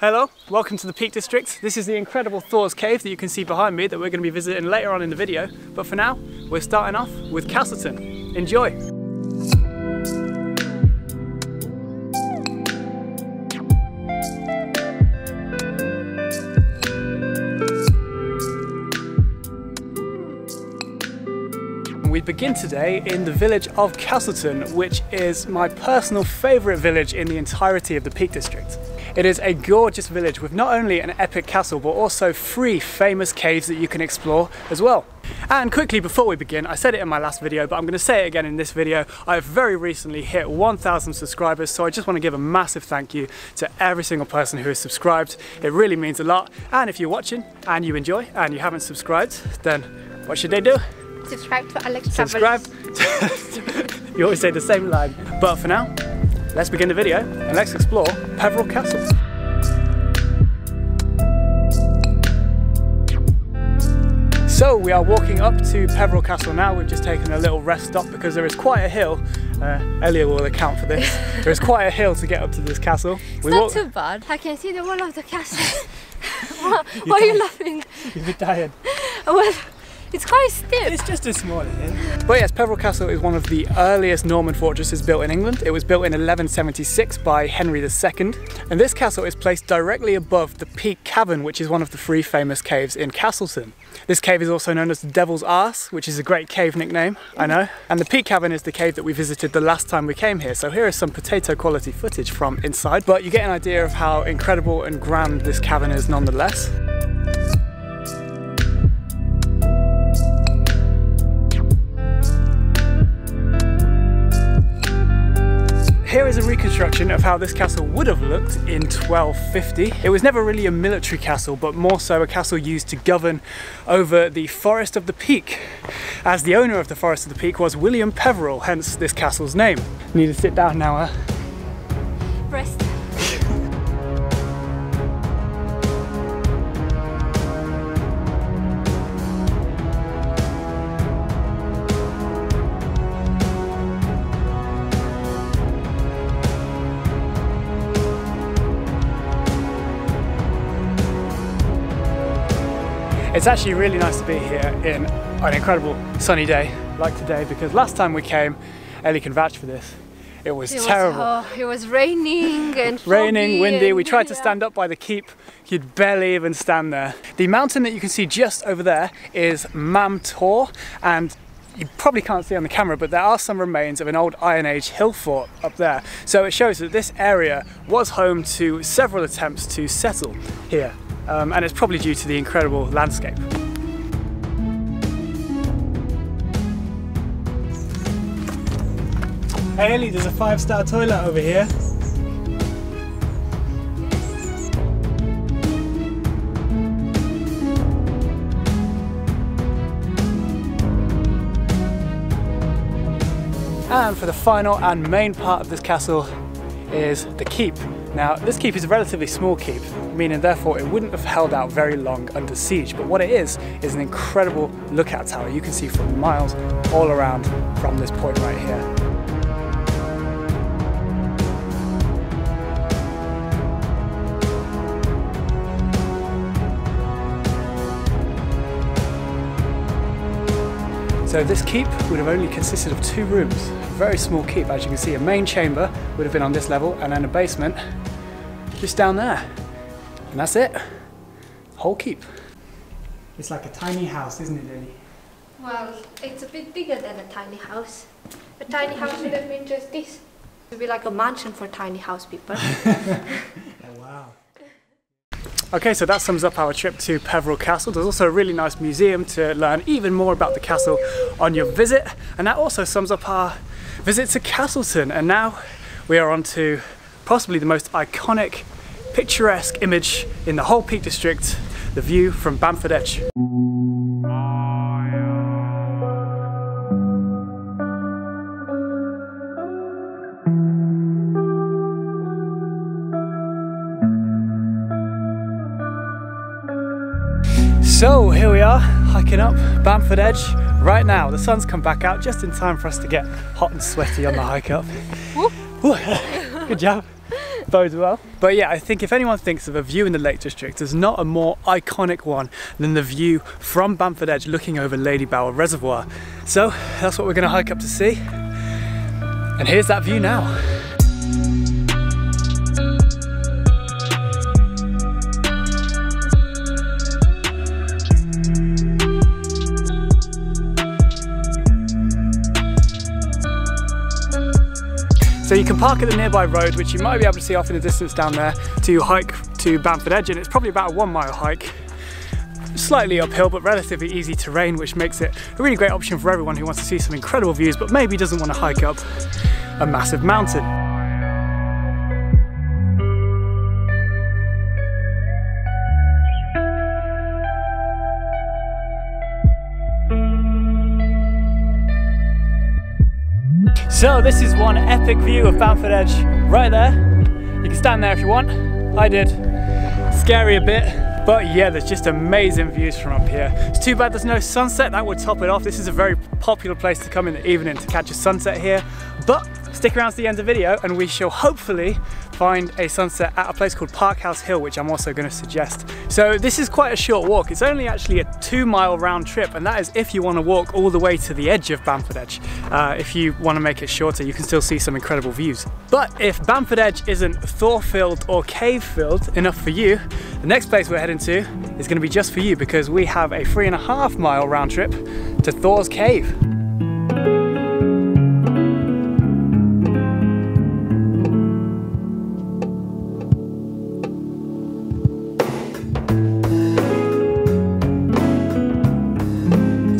Hello, welcome to the Peak District. This is the incredible Thor's Cave that you can see behind me that we're going to be visiting later on in the video. But for now, we're starting off with Castleton. Enjoy! Begin today in the village of Castleton, which is my personal favourite village in the entirety of the Peak District. It is a gorgeous village with not only an epic castle but also three famous caves that you can explore as well. And quickly before we begin, I said it in my last video but I'm going to say it again in this video, I have very recently hit 1,000 subscribers so I just want to give a massive thank you to every single person who has subscribed. It really means a lot and if you're watching and you enjoy and you haven't subscribed then what should they do? Subscribe to Alex Subscribe. you always say the same line. But for now, let's begin the video and let's explore Peveril Castle. So we are walking up to Peveril Castle now. We've just taken a little rest stop because there is quite a hill. Uh, Ellie will account for this. there is quite a hill to get up to this castle. It's we not too bad. I can see the wall of the castle. why, why are you laughing? You're dying. well, it's quite stiff. It's just a small hill. But yes, Peveril Castle is one of the earliest Norman fortresses built in England. It was built in 1176 by Henry II. And this castle is placed directly above the Peak Cavern, which is one of the three famous caves in Castleton. This cave is also known as the Devil's Arse, which is a great cave nickname, I know. And the Peak Cavern is the cave that we visited the last time we came here. So here is some potato quality footage from inside, but you get an idea of how incredible and grand this cavern is nonetheless. Here is a reconstruction of how this castle would have looked in 1250. It was never really a military castle, but more so a castle used to govern over the Forest of the Peak, as the owner of the Forest of the Peak was William Peveril, hence this castle's name. Need to sit down now, huh? It's actually really nice to be here in an incredible sunny day like today because last time we came, Ellie can vouch for this, it was it terrible. Was, oh, it was raining and Raining, windy. And, we tried to stand up by the keep. You'd barely even stand there. The mountain that you can see just over there is Mam Tor and you probably can't see on the camera, but there are some remains of an old Iron Age hill fort up there. So it shows that this area was home to several attempts to settle here um, and it's probably due to the incredible landscape. Hey Ellie, there's a five star toilet over here. And for the final and main part of this castle is the keep. Now, this keep is a relatively small keep, meaning therefore it wouldn't have held out very long under siege. But what it is, is an incredible lookout tower you can see from miles all around from this point right here. So this keep would have only consisted of two rooms, a very small keep. As you can see, a main chamber would have been on this level and then a basement just down there. And that's it, whole keep. It's like a tiny house, isn't it, Lily? Well, it's a bit bigger than a tiny house. A tiny house would have been just this. It would be like a mansion for tiny house people. Okay, so that sums up our trip to Peveril Castle. There's also a really nice museum to learn even more about the castle on your visit. And that also sums up our visit to Castleton. And now we are on to possibly the most iconic, picturesque image in the whole Peak District, the view from Bamford Edge. Up Bamford Edge right now. The sun's come back out just in time for us to get hot and sweaty on the hike up. Good job. bodes well. But yeah, I think if anyone thinks of a view in the Lake District, there's not a more iconic one than the view from Bamford Edge looking over Ladybower Reservoir. So that's what we're gonna hike up to see. And here's that view now. You can park at the nearby road, which you might be able to see off in the distance down there, to hike to Bamford Edge, and it's probably about a one mile hike. Slightly uphill, but relatively easy terrain, which makes it a really great option for everyone who wants to see some incredible views, but maybe doesn't want to hike up a massive mountain. So this is one epic view of Bamford Edge right there. You can stand there if you want. I did. Scary a bit, but yeah, there's just amazing views from up here. It's too bad there's no sunset, that would top it off. This is a very popular place to come in the evening to catch a sunset here, but stick around to the end of the video and we shall hopefully find a sunset at a place called Parkhouse Hill, which I'm also going to suggest. So this is quite a short walk. It's only actually a two mile round trip, and that is if you want to walk all the way to the edge of Bamford Edge. Uh, if you want to make it shorter, you can still see some incredible views. But if Bamford Edge isn't Thor-filled or cave-filled enough for you, the next place we're heading to is going to be just for you because we have a three and a half mile round trip to Thor's Cave.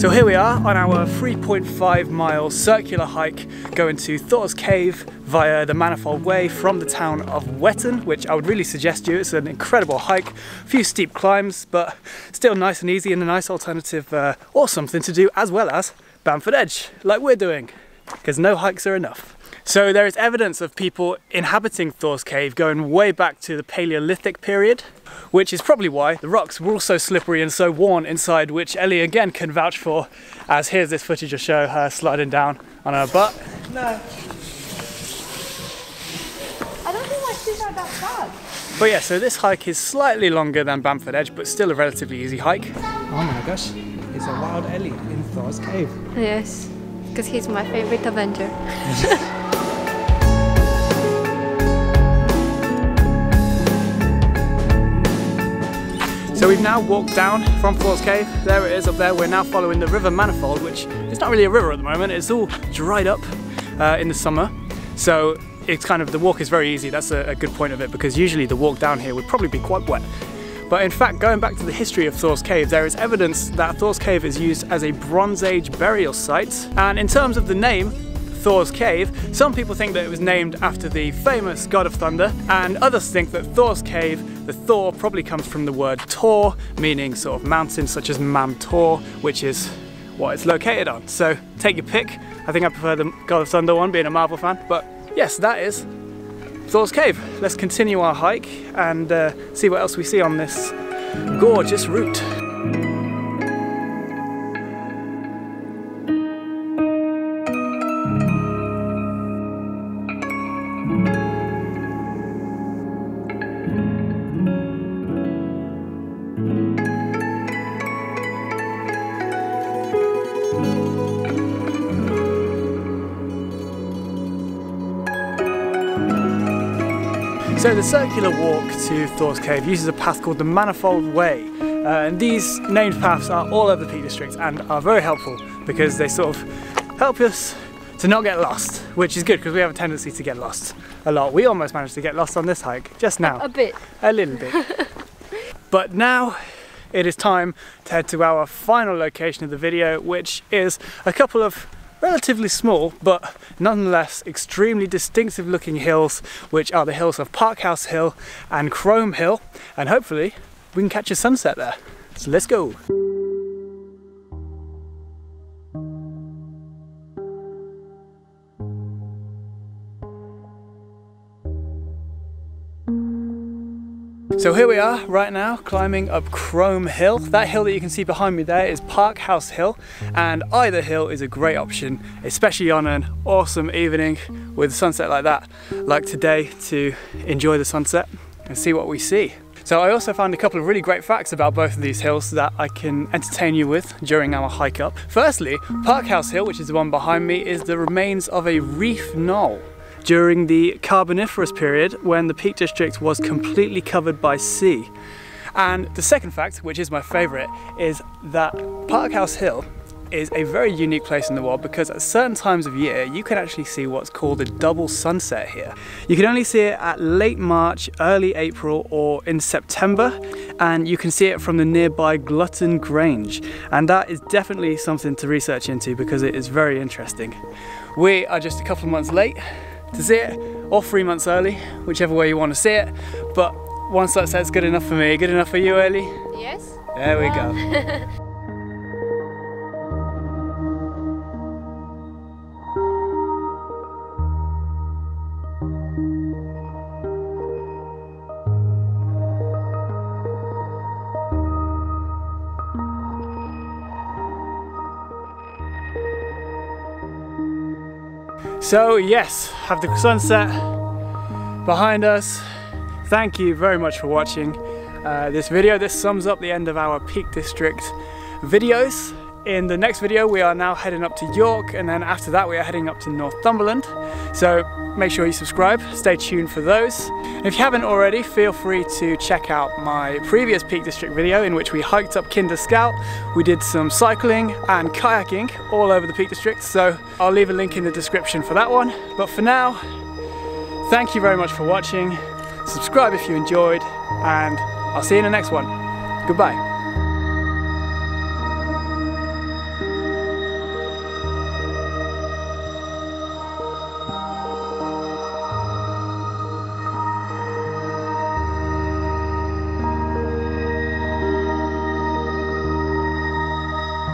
So here we are on our 3.5 mile circular hike going to Thor's Cave via the Manifold Way from the town of Wetton, which I would really suggest you. It's an incredible hike, a few steep climbs, but still nice and easy and a nice alternative uh, or something to do as well as Bamford Edge, like we're doing, because no hikes are enough. So there is evidence of people inhabiting Thor's Cave going way back to the Paleolithic period, which is probably why the rocks were all so slippery and so worn inside, which Ellie again can vouch for, as here's this footage of show her sliding down on her butt. No. I don't think my shoes are that bad. But yeah, so this hike is slightly longer than Bamford Edge, but still a relatively easy hike. Oh my gosh, it's a wild Ellie in Thor's cave. Yes, because he's my favorite Avenger. we've now walked down from Thor's Cave. There it is up there. We're now following the River Manifold, which is not really a river at the moment. It's all dried up uh, in the summer. So it's kind of, the walk is very easy. That's a, a good point of it because usually the walk down here would probably be quite wet. But in fact, going back to the history of Thor's Cave, there is evidence that Thor's Cave is used as a Bronze Age burial site. And in terms of the name, Thor's Cave. Some people think that it was named after the famous god of thunder, and others think that Thor's Cave, the Thor probably comes from the word Tor, meaning sort of mountain such as Mam Tor, which is what it's located on. So take your pick. I think I prefer the God of Thunder one, being a Marvel fan, but yes, that is Thor's Cave. Let's continue our hike and uh, see what else we see on this gorgeous route. So the circular walk to Thor's Cave uses a path called the Manifold Way. Uh, and these named paths are all over the Peak District and are very helpful because they sort of help us to not get lost, which is good because we have a tendency to get lost a lot. We almost managed to get lost on this hike just now. A bit. A little bit. but now it is time to head to our final location of the video, which is a couple of relatively small but nonetheless extremely distinctive looking hills which are the hills of Parkhouse Hill and Chrome Hill and hopefully we can catch a sunset there. So let's go. So here we are right now climbing up Chrome Hill. That hill that you can see behind me there is Parkhouse Hill and either hill is a great option especially on an awesome evening with a sunset like that like today to enjoy the sunset and see what we see. So I also found a couple of really great facts about both of these hills that I can entertain you with during our hike up. Firstly, Parkhouse Hill, which is the one behind me, is the remains of a reef knoll during the Carboniferous period when the Peak District was completely covered by sea. And the second fact, which is my favourite, is that Parkhouse Hill is a very unique place in the world because at certain times of year you can actually see what's called a double sunset here. You can only see it at late March, early April or in September and you can see it from the nearby Glutton Grange and that is definitely something to research into because it is very interesting. We are just a couple of months late to see it, or three months early, whichever way you want to see it. But one sunset's good enough for me. Good enough for you, Ellie? Yes. There we go. So yes, have the sunset behind us. Thank you very much for watching uh, this video. This sums up the end of our Peak District videos. In the next video we are now heading up to York and then after that we are heading up to Northumberland. So make sure you subscribe, stay tuned for those. And if you haven't already, feel free to check out my previous Peak District video in which we hiked up Kinder Scout. We did some cycling and kayaking all over the Peak District, so I'll leave a link in the description for that one. But for now, thank you very much for watching. Subscribe if you enjoyed, and I'll see you in the next one. Goodbye.